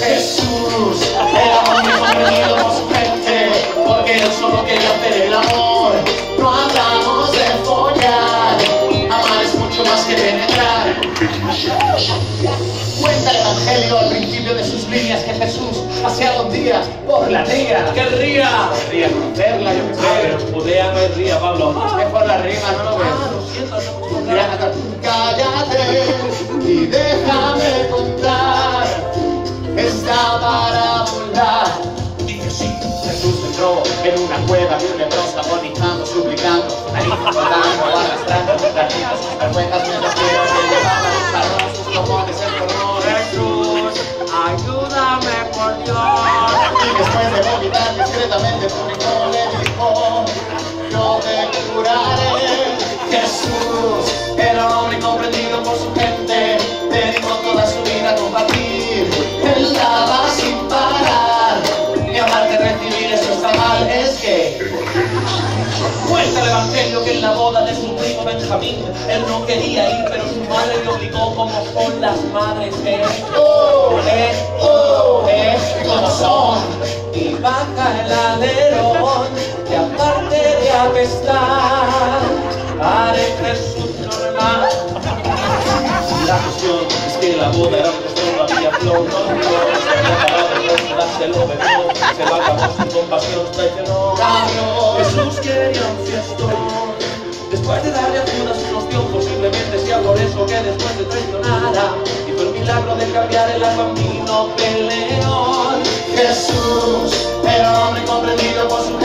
Jesús sus líneas que Jesús paseaba un día por la ría. ¡Qué ría! Querría conocerla, yo qué Pero. Judea no es ría, Pablo. Es que por la rima, no lo ves. Ah, lo siento, no puedo Mira, cantar. acá. Cállate y déjame contar esta parábola. Jesús entró en una cueva de un agonizando, suplicando, arrastrando, granitos, vomitar discretamente, publicó, le dijo, yo te curaré. Jesús era un hombre comprendido por su gente, dedicó toda su vida a compartir. Cuenta el evangelio que en la boda de su primo Benjamín. Él no quería ir, pero su madre le obligó como son las madres, oh, eh, oh, es como y baja el alerón, que aparte de apestar, parece subnormal. La cuestión es la boda era había no traicionó. Jesús quería un. Después de darle a Judas unos tíos, posiblemente sea por eso que después de traicionara, hizo el milagro de cambiar el vino peleón. Jesús un hombre comprendido por su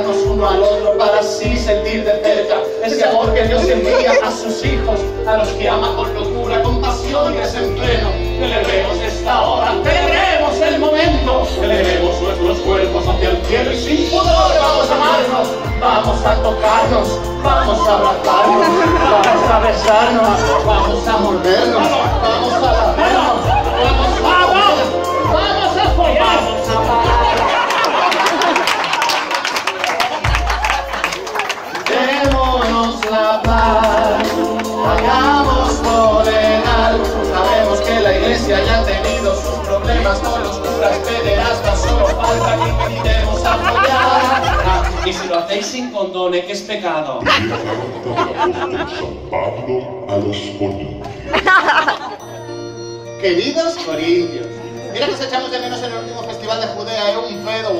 uno al otro para así sentir de cerca ese amor que Dios envía a sus hijos, a los que ama con locura, con pasión y desenfreno. Celebremos esta hora, celebremos el momento, celebremos nuestros cuerpos hacia el cielo y sin pudor vamos a amarnos, vamos a tocarnos, vamos a abrazarnos, vamos a besarnos, vamos a mordernos, vamos a curas pederastas, solo falta que apoyar. Y si lo hacéis sin condone, que es pecado. A. Queridos corintios, mira que os echamos de menos en el último festival de Judea, era un pedo.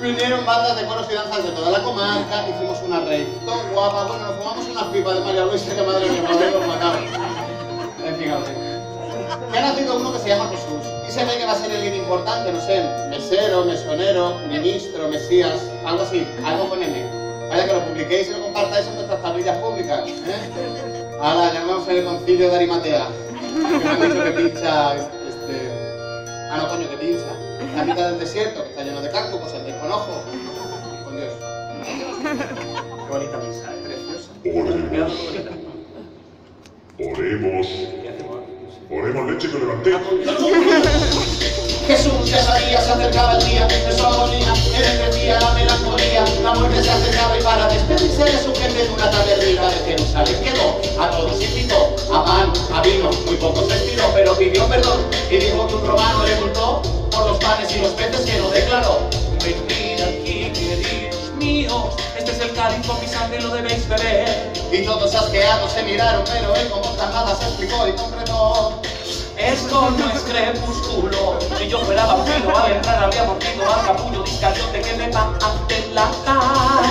Vinieron bandas de coros y danzas de toda la comarca, hicimos una rave, todo guapa, bueno, nos fumamos una pipa de María Luisa, que madre mía, los macabros. En fin, a. Que ha nacido uno que se llama Jesús, y se ve que va a ser alguien importante, no sé, mesero, mesonero, ministro, mesías, algo así, algo con M. Vaya que lo publiquéis y lo compartáis en vuestras tablillas públicas, ¿eh? Ahora, llamemos el concilio de Arimatea. Que me han dicho que pincha este. Ah, no, coño, que pincha. La mitad del desierto, que está lleno de cactus, pues el desconojo. Con Dios. Qué bonita misa, es preciosa. Oremos. Oremos. Oremos, leche que levanté. Jesús ya sabía, se acercaba el día de su agonía, él la melancolía, la muerte se acercaba y para despedirse de su gente en una tabernica de Jerusalén quedó, a todos invitó, a pan, a vino, muy pocos vestidos, pero pidió perdón y dijo que un romano le multó por los panes y los peces que no declaró. Venid aquí, queridos míos, este es el cáliz con mi sangre, lo beber. Y todos asqueados se miraron, pero él con voz tajada se explicó y concretó. Esto no es crepúsculo, si yo fuera vampiro, al entrar habría mordido al capullo de que me va a delatar.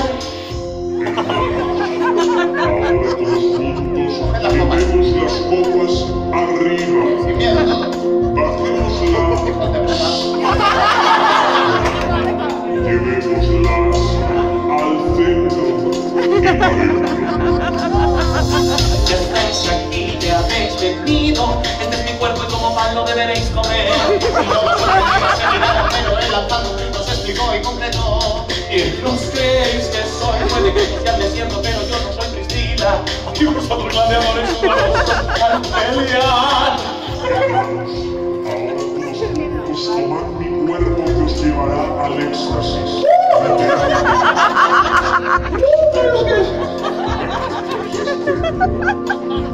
Ya estáis aquí, ya habéis venido. Este es mi cuerpo y como pan lo deberéis comer. Si no lo soy, pero el alzado nos explicó y concretó. Y no creéis que soy, puede que social me siento, pero yo no soy Cristina. Aquí vosotros la de amores humanos al pelear. Tomad mi cuerpo que os llevará al éxtasis. Hahaha.